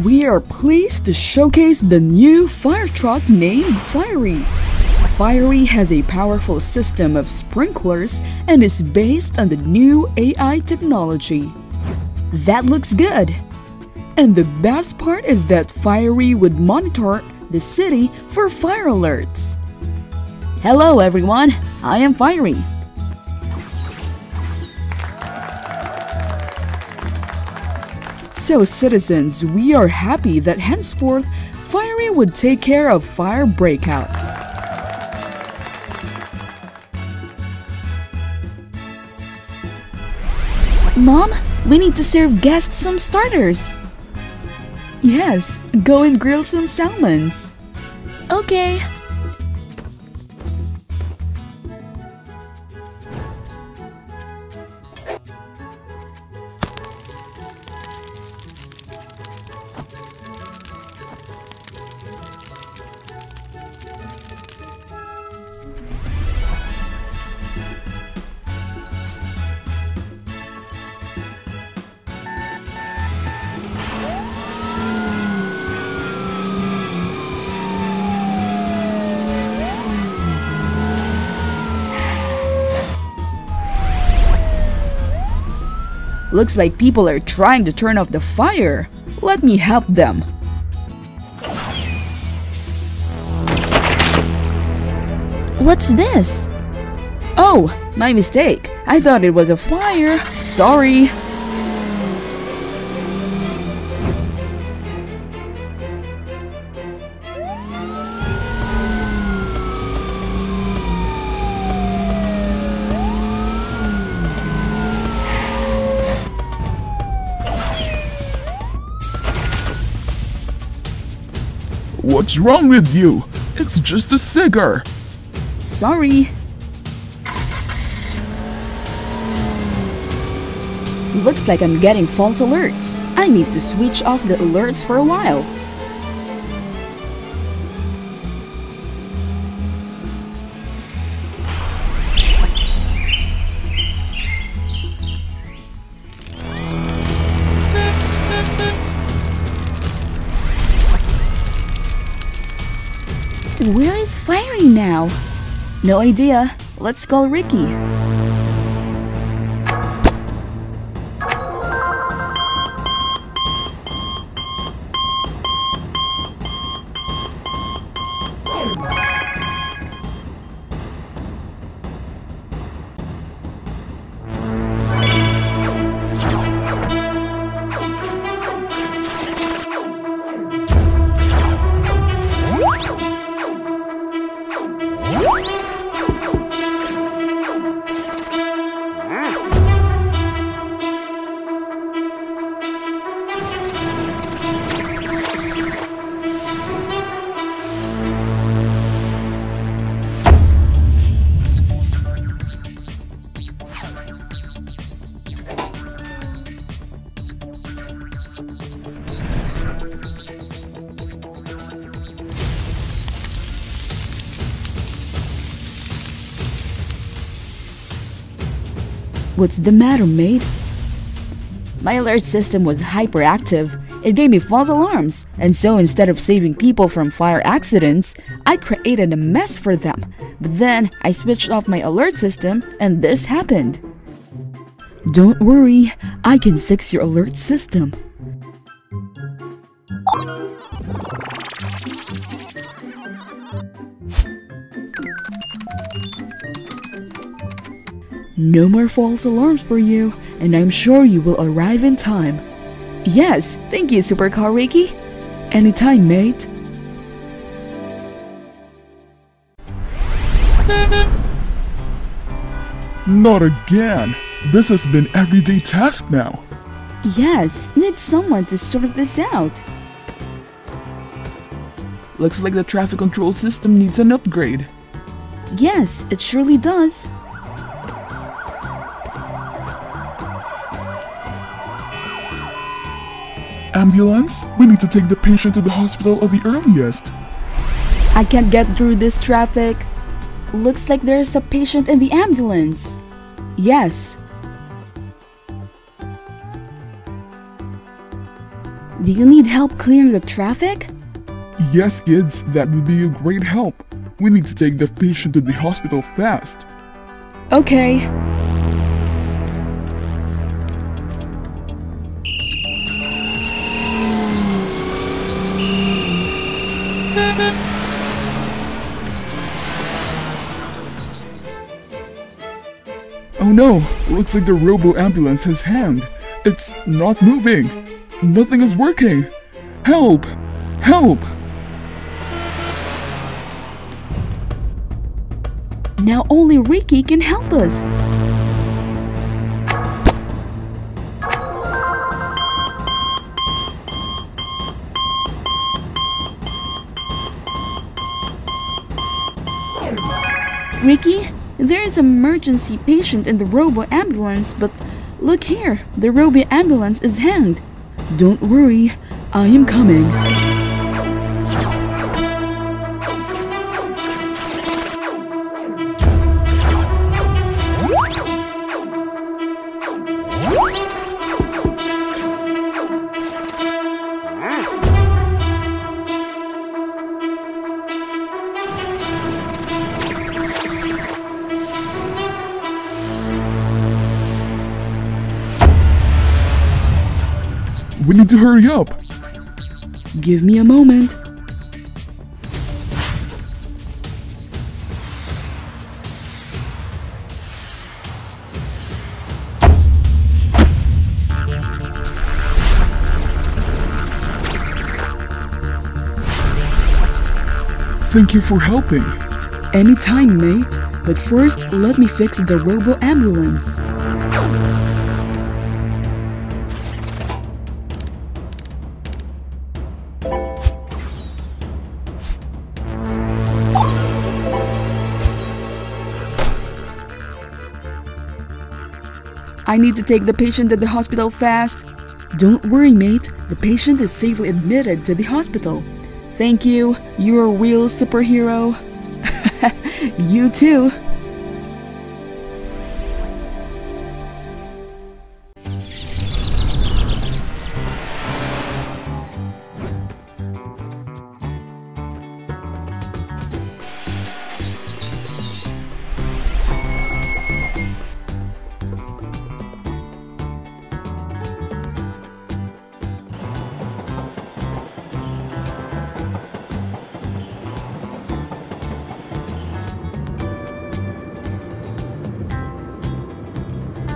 We are pleased to showcase the new fire truck named Firey. Firey has a powerful system of sprinklers and is based on the new AI technology. That looks good. And the best part is that Firey would monitor the city for fire alerts. Hello everyone, I am Firey. So citizens, we are happy that henceforth Firey would take care of fire breakouts. Mom, we need to serve guests some starters. Yes, go and grill some salmons. Okay. Looks like people are trying to turn off the fire. Let me help them. What's this? Oh, my mistake. I thought it was a fire. Sorry. What's wrong with you? It's just a cigar. Sorry. Looks like I'm getting false alerts. I need to switch off the alerts for a while. No idea. Let's call Rikki. What's the matter, mate? My alert system was hyperactive. It gave me false alarms, and so instead of saving people from fire accidents, I created a mess for them. But then I switched off my alert system, and this happened. Don't worry, I can fix your alert system. No more false alarms for you, and I'm sure you will arrive in time. Yes, thank you, Supercar Rikki. Anytime, mate. Not again. This has been everyday task now. Yes, need someone to sort this out. Looks like the traffic control system needs an upgrade. Yes, it surely does. Ambulance, we need to take the patient to the hospital at the earliest. I can't get through this traffic. Looks like there's a patient in the ambulance. Yes. Do you need help clearing the traffic? Yes, kids, that would be a great help. We need to take the patient to the hospital fast. Okay. No, looks like the robo ambulance has hanged. It's not moving. Nothing is working. Help! Help! Now only Rikki can help us. Rikki, there is an emergency patient in the robo ambulance, but look here, the robo ambulance is hanged. Don't worry, I am coming. Hurry up. Give me a moment. Thank you for helping. Anytime, mate. But first, let me fix the robo I need to take the patient to the hospital fast. Don't worry, mate. The patient is safely admitted to the hospital. Thank you. You're a real superhero. you too.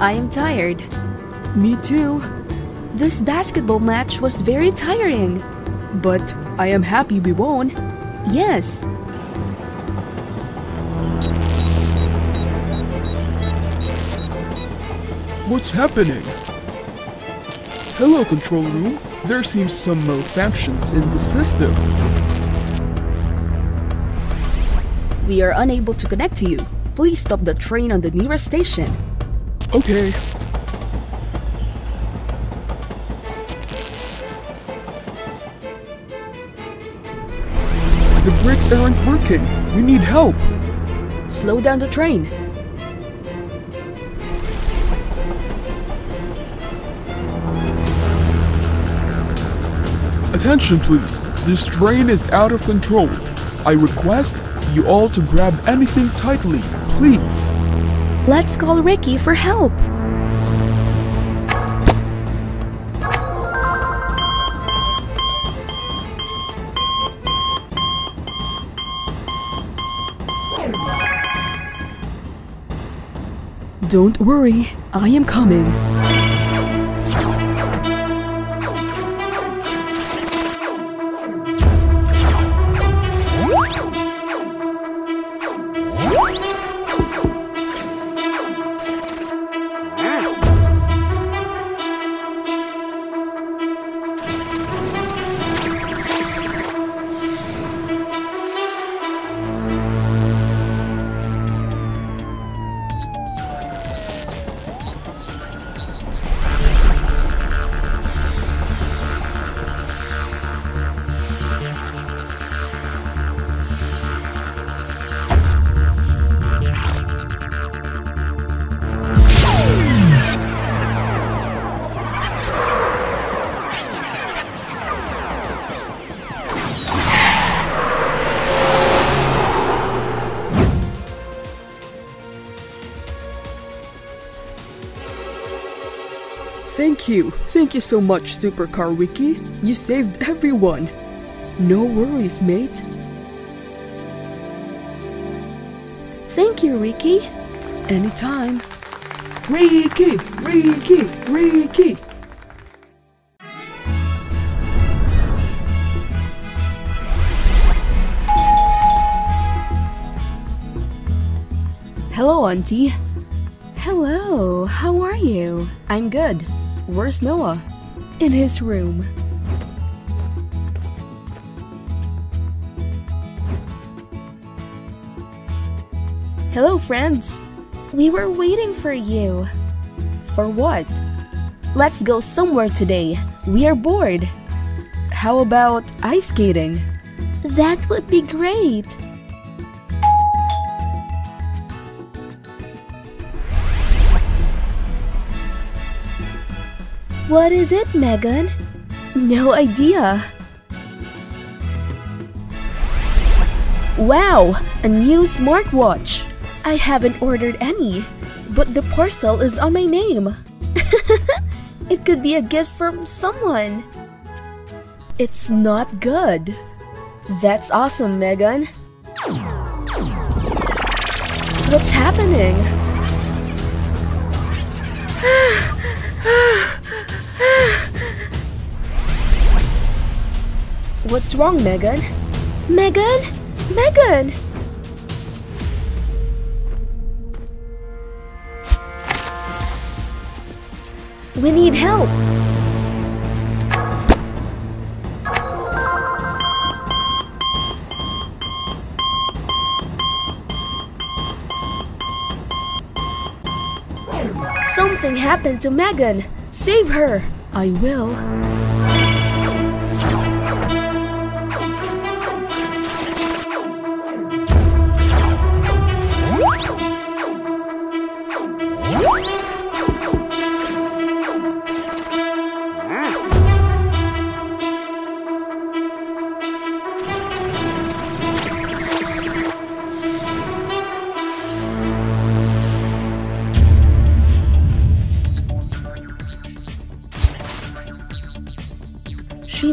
I am tired. Me too. This basketball match was very tiring. But I am happy we won. Yes, What's happening? Hello, control room. There seems some malfunctions in the system. we are unable to connect to you. Please stop the train on the nearest station. Okay. The brakes aren't working. We need help. Slow down the train. Attention, please. This train is out of control. I request you all to grab anything tightly, please. Let's call Rikki for help. Don't worry, I am coming. You. Thank you so much, Supercar Rikki. You saved everyone. No worries, mate. Thank you, Rikki. Anytime. Rikki, Rikki, Rikki. Hello, Auntie. Hello, how are you? I'm good. Where's Noah? In his room. Hello, friends. We were waiting for you. For what? Let's go somewhere today. We are bored. How about ice skating? That would be great. What is it, Megan? No idea. Wow, a new smartwatch. I haven't ordered any, but the parcel is on my name. it could be a gift from someone. It's not good. That's awesome, Megan. What's happening? What's wrong, Megan? Megan? Megan! We need help! Something happened to Megan! Save her! I will.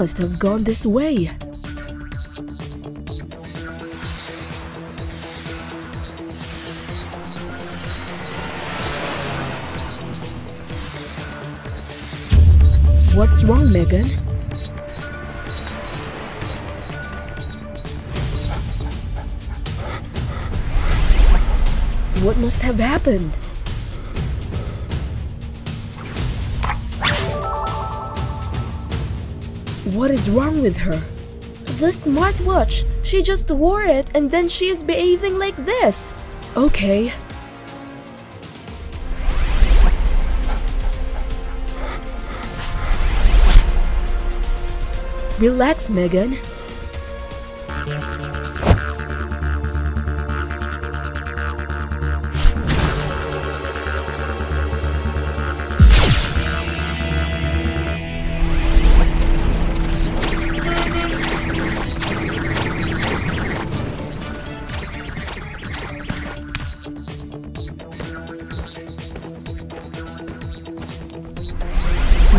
Must have gone this way. What's wrong, Megan? What must have happened? What is wrong with her? The smartwatch! She just wore it and then she is behaving like this! Okay. Relax, Megan.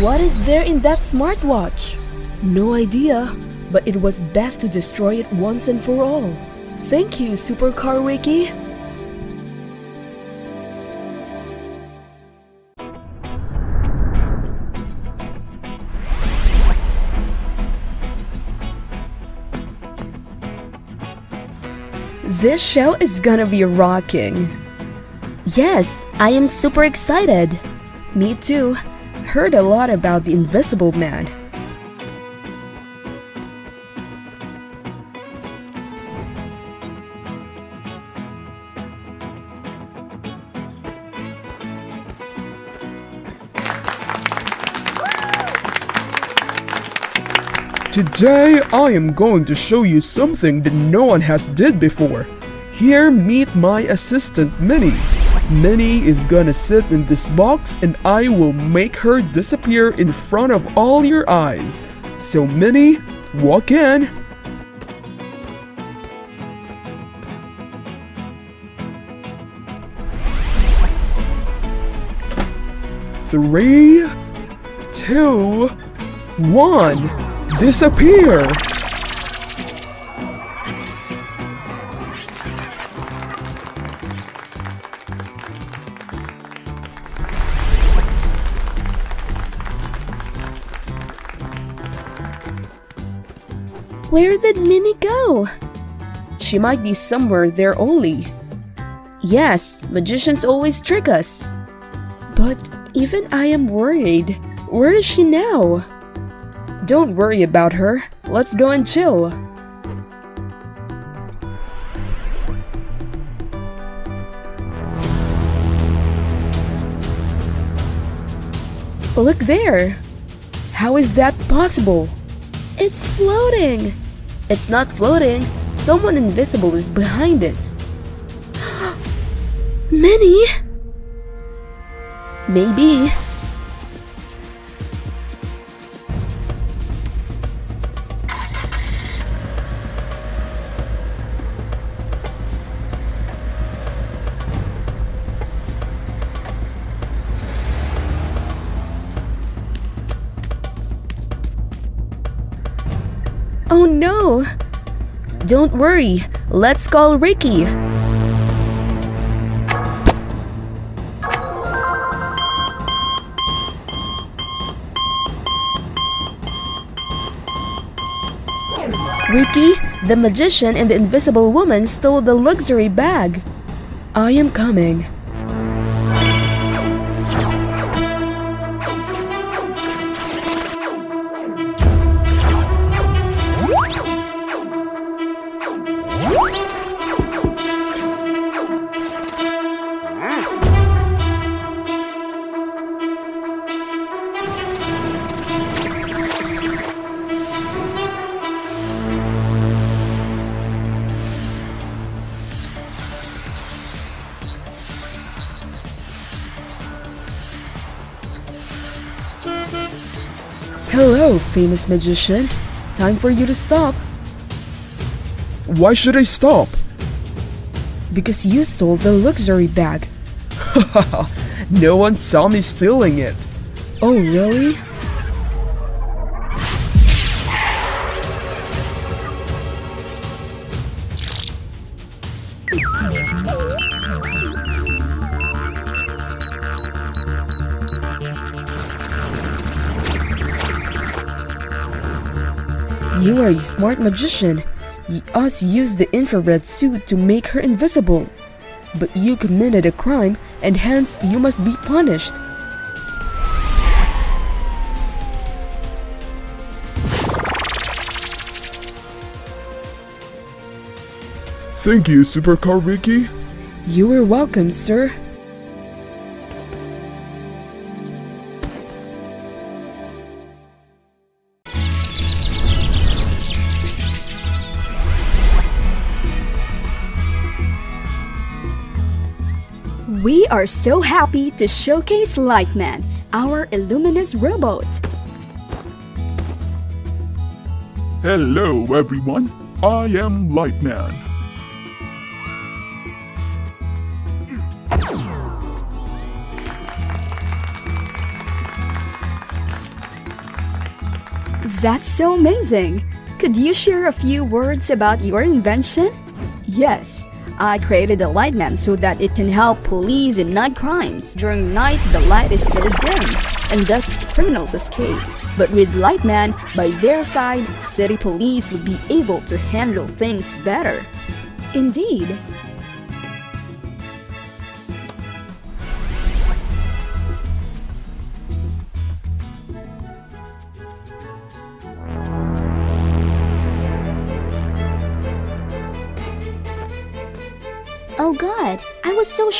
What is there in that smartwatch? No idea, but it was best to destroy it once and for all. Thank you, Supercar Rikki. This show is gonna be rocking. Yes, I am super excited. Me too. Heard a lot about the Invisible Man. Today I am going to show you something that no one has did before. Here meet my assistant Minnie. Minnie is gonna sit in this box and I will make her disappear in front of all your eyes. So Minnie, walk in. Three, two, one. Disappear! Did Minnie go? She might be somewhere there only. Yes, magicians always trick us. But even I am worried. Where is she now? Don't worry about her. Let's go and chill. Look there! How is that possible? It's floating! It's not floating. Someone invisible is behind it. Minnie? Maybe. Oh no! Don't worry, let's call Rikki. Rikki, the magician and the invisible woman stole the luxury bag. I am coming. Famous magician. Time for you to stop Why should I stop? because you stole the luxury bag. No one saw me stealing it. Oh, really? You are a smart magician. Us used the infrared suit to make her invisible. But you committed a crime, and hence you must be punished. Thank you, Supercar Rikki. You are welcome, sir. We are so happy to showcase Lightman, our Illuminous robot. Hello, everyone. I am Lightman. That's so amazing! Could you share a few words about your invention? Yes, I created the Lightman so that it can help police in night crimes. During night, the light is so dim, and thus criminals escape. But with Lightman by their side, city police would be able to handle things better. Indeed.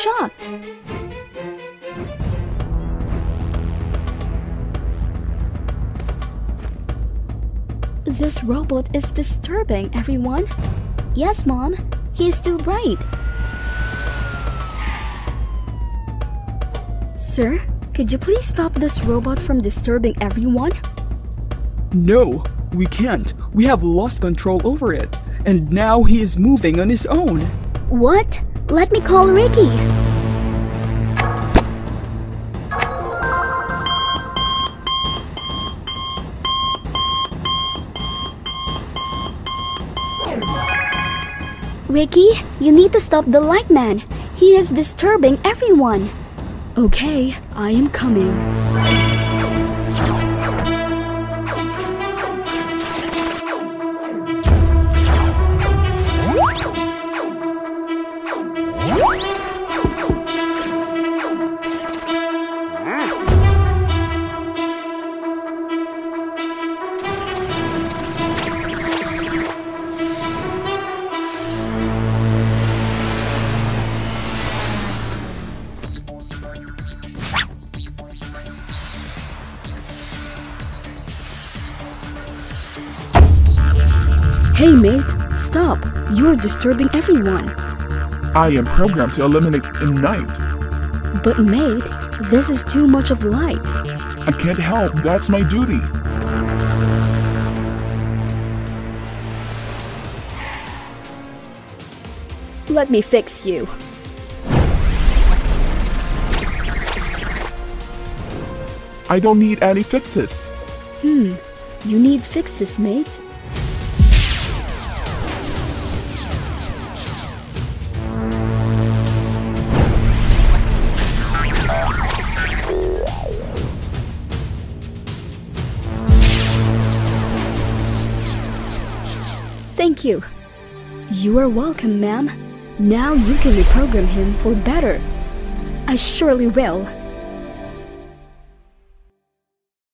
I was so shocked. This robot is disturbing everyone. Yes, Mom, he's too bright. Sir, could you please stop this robot from disturbing everyone? No, we can't. We have lost control over it. And now he is moving on his own. What? Let me call Rikki. Rikki, you need to stop the light man. He is disturbing everyone. Okay, I am coming. Hey mate, stop. You're disturbing everyone. I am programmed to eliminate night. But mate, this is too much of light. I can't help, that's my duty. Let me fix you. I don't need any fixes. Hmm, you need fixes, mate. You. You are welcome, ma'am. Now you can reprogram him for better. I surely will.